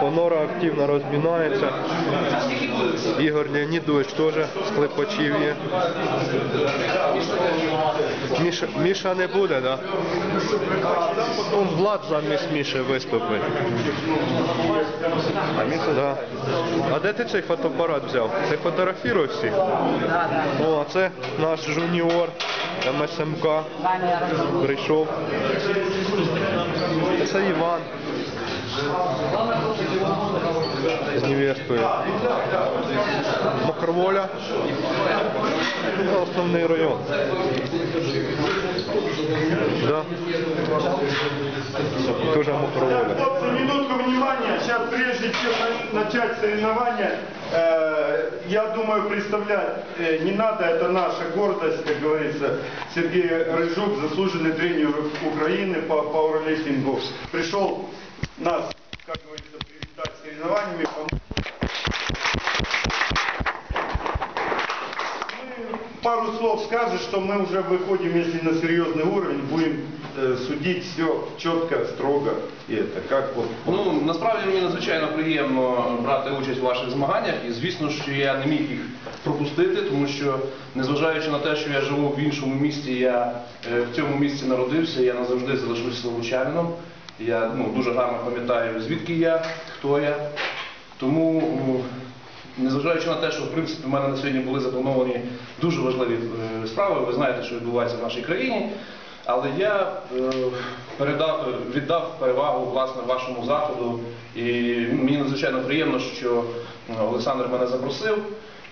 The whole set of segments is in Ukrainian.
Понора активно розмінається. Ігор Леонідович теж з Клепачів є. Міша, Міша не буде, так? Да? Он Влад замість Міші виступить. А Міша, да. А де ти цей фотоапарат взяв? Ти фотографіруєш всіх? О, а це наш жуніор МСМК. Прийшов. Це Іван. З невесткою. Мокроволя. Це основний район. Да. Тоже мокроволя. Хлопцы, минутку внимания. Сейчас, прежде чем на- начать соревнования, э, я думаю, представлять э, не надо, это наша гордость, как говорится. Сергей Рыжук, заслуженный тренер Украины по пауэрлифтингу, пришел нас, как говорится, привитать с соревнованиями. помочь. Мы пару слов скажет, что мы уже выходим, если на серьезный уровень, будем э, судить все четко, строго. И это как вот Ну насправді мені надзвичайно приємно брати участь у ваших змаганнях, і звісно, що я не міг їх пропустити, тому що незважаючи на те, що я живу в іншому місті, я е, в цьому місті народився, я назавжди залишуся лучанином. Я ну, дуже гарно пам'ятаю, звідки я, хто я. Тому, незважаючи на те, що в принципі в мене на сьогодні були заплановані дуже важливі е, справи, ви знаєте, що відбувається в нашій країні. Але я е, передав, віддав перевагу власне вашому заходу, і мені надзвичайно приємно, що е, Олександр мене запросив,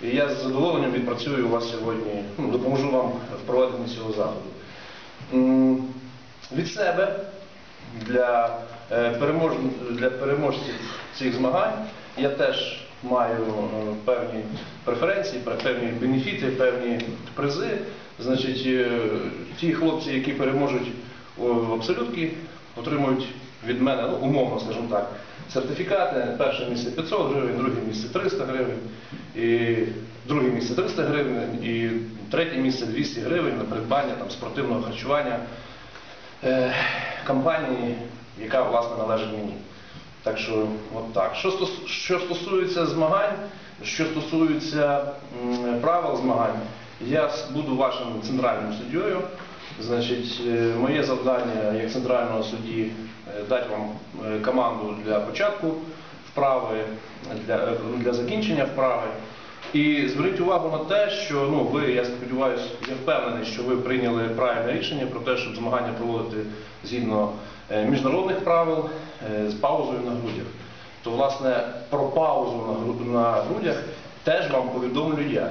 і я з задоволенням відпрацюю у вас сьогодні, ну, допоможу вам в проведенні цього заходу. Від себе для, е, перемож... для переможців цих змагань я теж маю е, певні преференції, певні бенефіти, певні призи. Значить, е, ті хлопці, які переможуть в абсолютки, отримують від мене, ну, умовно, скажімо так, сертифікати. Перше місце 500 гривень, друге місце 300 гривень, і друге місце 300 гривень, і третє місце 200 гривень на придбання там, спортивного харчування компанії, яка власне належить мені. Так що, от так. Що, що стосується змагань, що стосується правил змагань, я буду вашим центральним суддєю. Значить, е, моє завдання як центрального судді е, дати вам е, команду для початку вправи, для, е, для закінчення вправи. І зверніть увагу на те, що ну, ви, я сподіваюся, я впевнений, що ви прийняли правильне рішення про те, щоб змагання проводити згідно е, міжнародних правил е, з паузою на грудях. То, власне, про паузу на, грудях теж вам повідомлю я.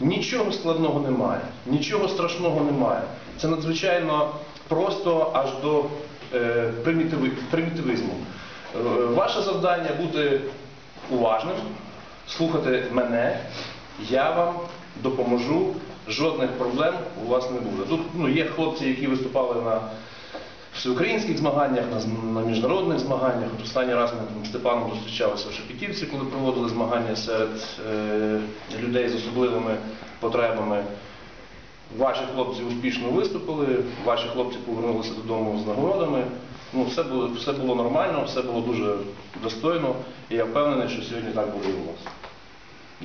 Нічого складного немає, нічого страшного немає. Це надзвичайно просто аж до е, примітивизму. Ваше завдання бути уважним, слухати мене, я вам допоможу, жодних проблем у вас не буде. Тут ну, є хлопці, які виступали на всеукраїнських змаганнях, на, на міжнародних змаганнях. От останній раз ми там Степаном зустрічалися в Шепетівці, коли проводили змагання серед е, людей з особливими потребами. Ваші хлопці успішно виступили, ваші хлопці повернулися додому з нагородами. Ну, все було, все було нормально, все було дуже достойно, і я впевнений, що сьогодні так буде і у вас.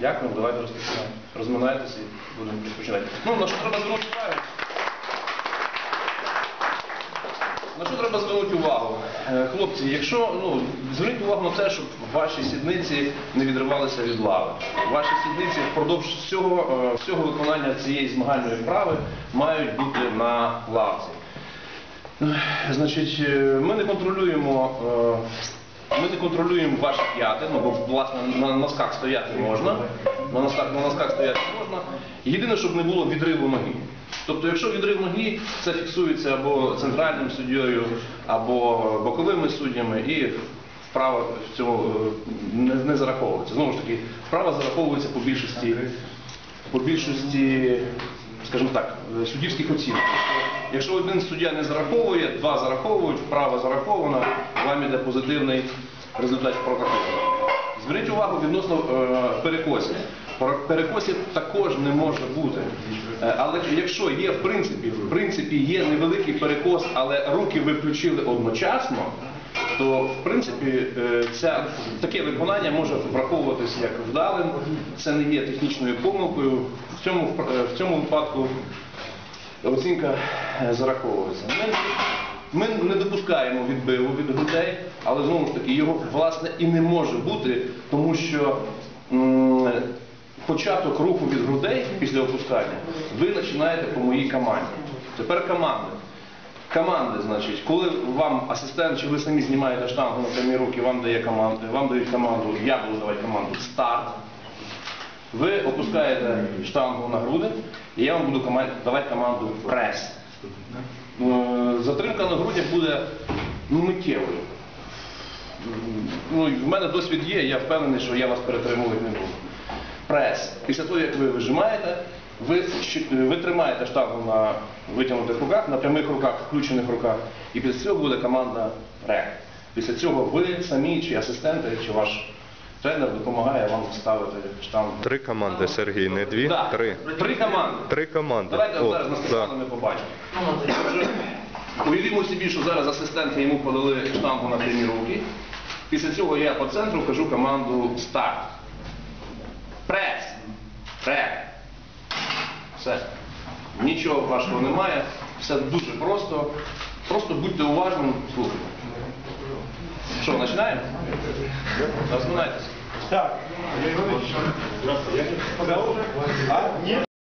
Дякую, давайте розпочинаємо. Розминайтеся і будемо розпочинати. Ну, на що треба звернути увагу? На що треба звернути увагу? Е, Хлопці, якщо ну, зверніть увагу на те, щоб ваші сідниці не відривалися від лави. Ваші сідниці впродовж всього, е, всього виконання цієї змагальної вправи мають бути на лавці. Значить, е, ми не контролюємо. Ми не контролюємо ваші п'яти, ну бо власне на носках стояти можна. На носках, на носках стояти можна. Єдине, щоб не було відриву ноги. Тобто, якщо відрив ноги, це фіксується або центральним суддєю, або боковими суддями, і вправа в цьому е, не, не зараховується. Знову ж таки, вправа зараховується по більшості, по більшості, скажімо так, е, суддівських оцінок. Якщо один суддя не зараховує, два зараховують, вправа зарахована, вам іде позитивний результат протоколу. Зверніть увагу відносно е, перекосів. Перекосів також не може бути. Е, але якщо є в принципі, в принципі є невеликий перекос, але руки ви включили одночасно, то в принципі е, ця, таке виконання може враховуватися як вдалим, це не є технічною помилкою. В цьому, е, в цьому випадку оцінка е, зараховується. Ми, не допускаємо відбиву від грудей, але знову ж таки його власне і не може бути, тому що м, початок руху від грудей після опускання ви починаєте по моїй команді. Тепер команди. Команди, значить, коли вам асистент чи ви самі знімаєте штангу на прямі руки, вам дає команду, вам дають команду, я буду давати команду старт. Ви опускаєте штангу на груди, і я вам буду давати команду прес. Е, Затримка на грудях буде ну, миттєвою. Ну, в мене досвід є, я впевнений, що я вас перетримувати не буду. Прес. Після того, як ви вижимаєте, ви, ви тримаєте штангу на витягнутих руках, на прямих руках, включених руках, і після цього буде команда рек. Після цього ви самі, чи асистенти, чи ваш тренер допомагає вам ставити штангу. Три команди, Сергій, не дві, Да. три. Три команди. Три команди. Давайте О, зараз на да. Ми побачимо. Уявімо собі, що зараз асистенти йому подали штангу на прямі руки. Після цього я по центру кажу команду старт. Прес. Прес. Все. Нічого важкого немає. Все дуже просто. Просто будьте уважними, слухайте. Що, начинаем? Разминайтесь. Так. А? Нет?